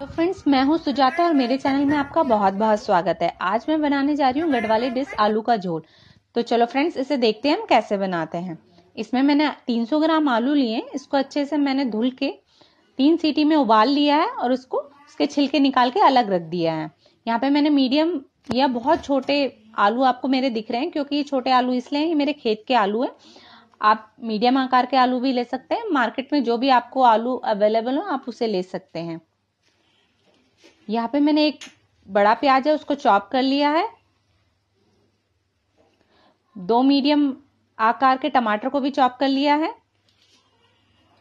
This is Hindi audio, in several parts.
तो फ्रेंड्स मैं हूँ सुजाता और मेरे चैनल में आपका बहुत बहुत स्वागत है। आज मैं बनाने जा रही हूँ गढ़वाली डिश आलू का झोल। तो चलो फ्रेंड्स इसे देखते हैं हम कैसे बनाते हैं। इसमें मैंने 300 ग्राम आलू लिए इसको अच्छे से मैंने धुल के तीन सीटी में उबाल लिया है और उसको उसके छिलके निकाल के अलग रख दिया है। यहाँ पे मैंने मीडियम या बहुत छोटे आलू आपको मेरे दिख रहे हैं, क्योंकि ये छोटे आलू इसलिए ये मेरे खेत के आलू है। आप मीडियम आकार के आलू भी ले सकते हैं। मार्केट में जो भी आपको आलू अवेलेबल हो, आप उसे ले सकते हैं। यहाँ पे मैंने एक बड़ा प्याज है, उसको चॉप कर लिया है। दो मीडियम आकार के टमाटर को भी चॉप कर लिया है।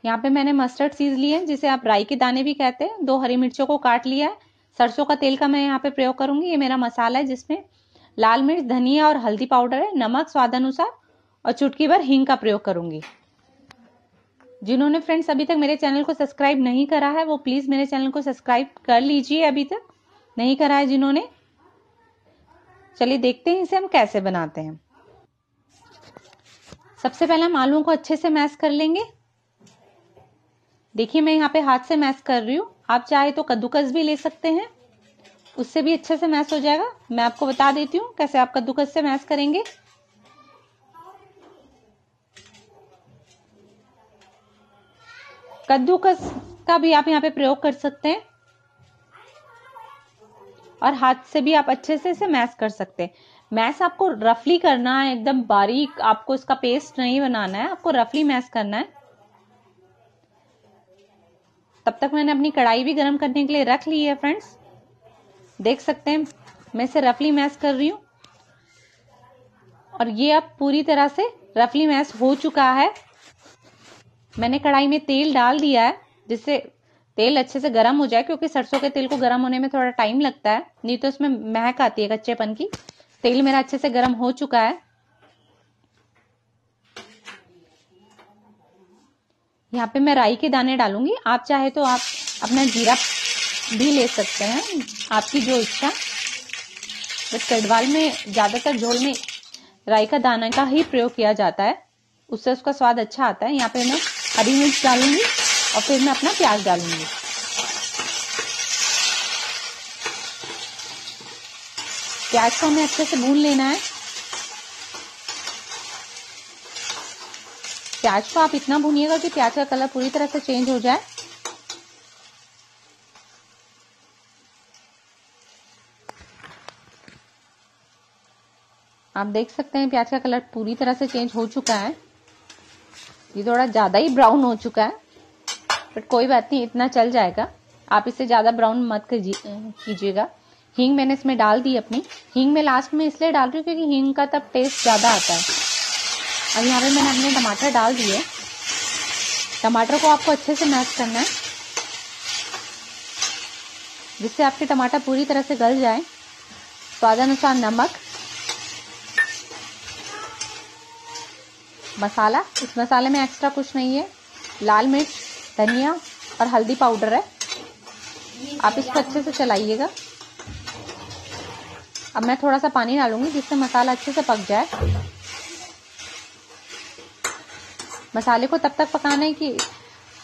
यहाँ पे मैंने मस्टर्ड सीज लिए जिसे आप राई के दाने भी कहते हैं। दो हरी मिर्चों को काट लिया है। सरसों का तेल का मैं यहाँ पे प्रयोग करूँगी। ये मेरा मसाला है, जिसमें लाल मिर्च, धनिया और हल्दी पाउडर है। नमक स्वाद अनुसार और चुटकी भर हींग का प्रयोग करूँगी। जिन्होंने फ्रेंड्स अभी तक मेरे चैनल को सब्सक्राइब नहीं करा है, वो प्लीज़ मेरे चैनल को सब्सक्राइब कर लीजिए अभी तक। नहीं करा है जिन्होंने, चलिए देखते हैं इसे हम कैसे बनाते हैं। सबसे पहले हम आलूओं को अच्छे से मैश कर लेंगे। देखिए मैं यहाँ पे हाथ से मैश कर रही हूँ। आप चाहे तो कद्दूकस भी ले सकते हैं। उससे भी अच्छे से मैश हो जाएगा। मैं आपको बता देती हूँ कैसे आप कद्दूकस से मैश करेंगे। कद्दूकस का भी आप यहाँ पे प्रयोग कर सकते हैं। और हाथ से भी आप अच्छे से इसे मैश कर सकते हैं। मैश आपको रफली करना है, एकदम बारीक, आपको इसका पेस्ट नहीं बनाना है, आपको रफली मैश करना है। तब तक मैंने अपनी कढ़ाई भी गर्म करने के लिए रख ली है फ्रेंड्स देख सकते हैं, मैं इसे रफली मैश कर रही हूँ। और ये अब पूरी तरह से रफली मैश हो चुका है। मैंने कढ़ाई में तेल डाल दिया है, जिससे तेल अच्छे से गर्म हो जाए, क्योंकि सरसों के तेल को गर्म होने में थोड़ा टाइम लगता है। नहीं तो उसमें महक आती है कच्चेपन की। तेल मेरा अच्छे से गर्म हो चुका है। यहाँ पे मैं राई के दाने डालूँगी। आप चाहे तो आप अपना जीरा भी ले सकते हैं, आपकी जो इच्छा। बस कड़वाल में, ज़्यादातर झोल में राई का दाना का ही प्रयोग किया जाता है। उससे उसका स्वाद अच्छा आता है। यहाँ पे मैं हरी मिर्च डालूँगी और फिर मैं अपना प्याज डालूँगी। प्याज को हमें अच्छे से भून लेना है। प्याज को आप इतना भूनिएगा कि प्याज का कलर पूरी तरह से चेंज हो जाए। आप देख सकते हैं प्याज का कलर पूरी तरह से चेंज हो चुका है। ये थोड़ा ज़्यादा ही ब्राउन हो चुका है बट कोई बात नहीं, इतना चल जाएगा। आप इसे ज़्यादा ब्राउन मत कीजिएगा। हींग मैंने इसमें डाल दी अपनी। हींग में लास्ट में इसलिए डाल रही हूँ क्योंकि हींग का तब टेस्ट ज़्यादा आता है। अब यहाँ पे मैंने अपने टमाटर डाल दिए। टमाटर को आपको अच्छे से मैश करना है। जिससे आपके टमाटर पूरी तरह से गल जाए। स्वादानुसार नमक। मसाला। इस मसाले में एक्स्ट्रा कुछ नहीं है। लाल मिर्च, धनिया और हल्दी पाउडर है। आप इसको अच्छे से चलाइएगा। अब मैं थोड़ा सा पानी डालूँगी जिससे मसाला अच्छे से पक जाए। मसाले को तब तक पकाना है कि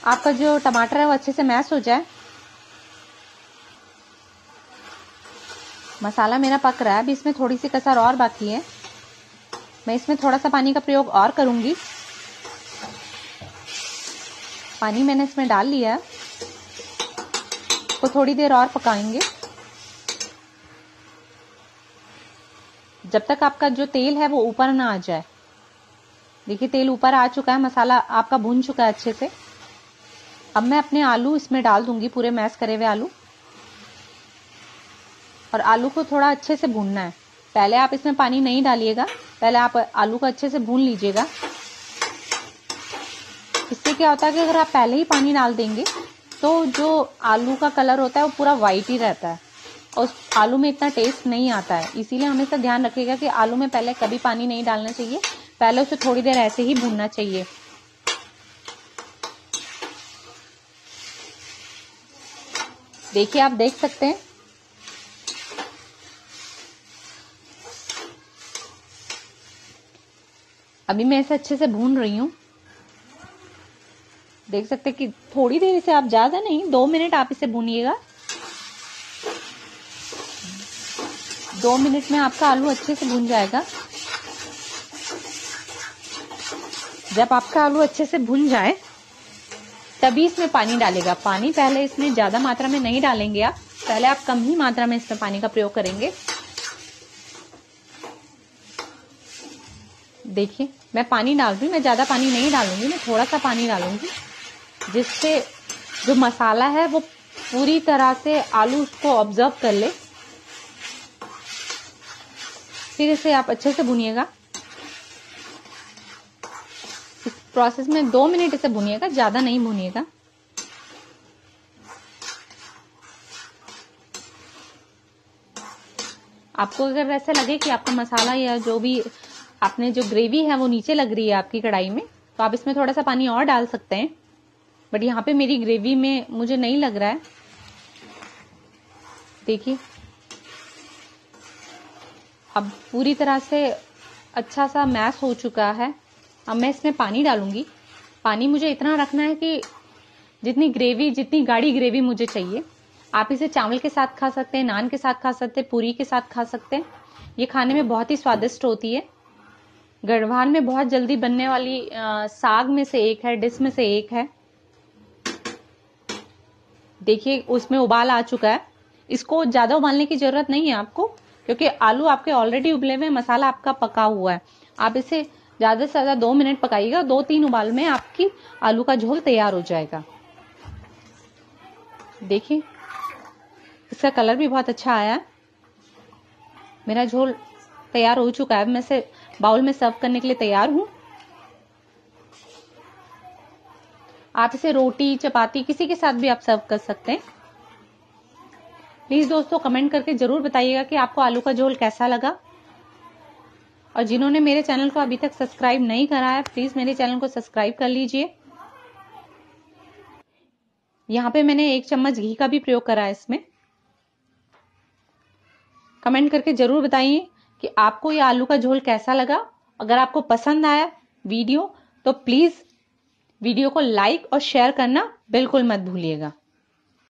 आपका जो टमाटर है वो अच्छे से मैश हो जाए। मसाला मेरा पक रहा है। अभी इसमें थोड़ी सी कसर और बाकी है। मैं इसमें थोड़ा सा पानी का प्रयोग और करूँगी। पानी मैंने इसमें डाल लिया को थोड़ी देर और पकाएँगे। जब तक आपका जो तेल है वो ऊपर ना आ जाए। देखिए, तेल ऊपर आ चुका है, मसाला आपका भून चुका है अच्छे से। अब मैं अपने आलू इसमें डाल दूँगी, पूरे मैश करे हुए आलू। और आलू को थोड़ा अच्छे से भूनना है। पहले आप इसमें पानी नहीं डालिएगा। पहले आप आलू को अच्छे से भून लीजिएगा। इससे क्या होता है कि अगर आप पहले ही पानी डाल देंगे तो जो आलू का कलर होता है वो पूरा व्हाइट ही रहता है। और आलू में इतना टेस्ट नहीं आता है। इसीलिए हमेशा ध्यान रखिएगा कि आलू में पहले कभी पानी नहीं डालना चाहिए। पहले उसे थोड़ी देर ऐसे ही भूनना चाहिए। देखिए, आप देख सकते हैं। अभी मैं इसे अच्छे से भून रही हूँ। देख सकते कि थोड़ी देर इसे आप ज़्यादा नहीं, दो मिनट आप इसे भूनिएगा। दो मिनट में आपका आलू अच्छे से भून जाएगा। जब आपका आलू अच्छे से भून जाए, तभी इसमें पानी डालेगा पानी पहले इसमें ज़्यादा मात्रा में नहीं डालेंगे आप, पहले आप कम ही मात्रा में इसमें पानी का प्रयोग करेंगे। देखिए, मैं पानी डाल रही मैं ज़्यादा पानी नहीं डालूँगी, मैं थोड़ा सा पानी डालूँगी, जिससे जो मसाला है वो पूरी तरह से आलू उसको ऑब्ज़र्व कर ले। फिर इसे आप अच्छे से भुनिएगा। इस प्रोसेस में दो मिनट इसे भुनिएगा, ज़्यादा नहीं भुनिएगा। आपको अगर ऐसा लगे कि आपका मसाला या जो भी आपने जो ग्रेवी है वो नीचे लग रही है आपकी कढ़ाई में तो आप इसमें थोड़ा सा पानी और डाल सकते हैं। बट यहाँ पे मेरी ग्रेवी में मुझे नहीं लग रहा है। देखिए। अब पूरी तरह से अच्छा सा मैश हो चुका है। अब मैं इसमें पानी डालूँगी। पानी मुझे इतना रखना है कि जितनी ग्रेवी जितनी गाढ़ी ग्रेवी मुझे चाहिए, आप इसे चावल के साथ खा सकते हैं, नान के साथ खा सकते हैं, पूरी के साथ खा सकते हैं। ये खाने में बहुत ही स्वादिष्ट होती है। गढ़वाल में बहुत जल्दी बनने वाली आ, साग में से एक है डिश में से एक है। देखिए उसमें उबाल आ चुका है। इसको ज़्यादा उबालने की ज़रूरत नहीं है आपको क्योंकि आलू आपके ऑलरेडी उबले हुए मसाला आपका पका हुआ है। आप इसे ज़्यादा से ज़्यादा दो मिनट पकाइएगा दो तीन उबाल में आपकी आलू का झोल तैयार हो जाएगा। देखिए इसका कलर भी बहुत अच्छा आया मेरा झोल तैयार हो चुका है। मैं से बाउल में सर्व करने के लिए तैयार हूँ। आप इसे रोटी, चपाती, किसी के साथ भी आप सर्व कर सकते हैं। प्लीज़ दोस्तों, कमेंट करके ज़रूर बताइएगा कि आपको आलू का झोल कैसा लगा। और जिन्होंने मेरे चैनल को अभी तक सब्सक्राइब नहीं करा है, प्लीज़ मेरे चैनल को सब्सक्राइब कर लीजिए। यहाँ पे मैंने एक चम्मच घी का भी प्रयोग करा है इसमें। कमेंट करके ज़रूर बताइए कि आपको ये आलू का झोल कैसा लगा? अगर आपको पसंद आया वीडियो तो प्लीज़ वीडियो को लाइक और शेयर करना बिल्कुल मत भूलिएगा।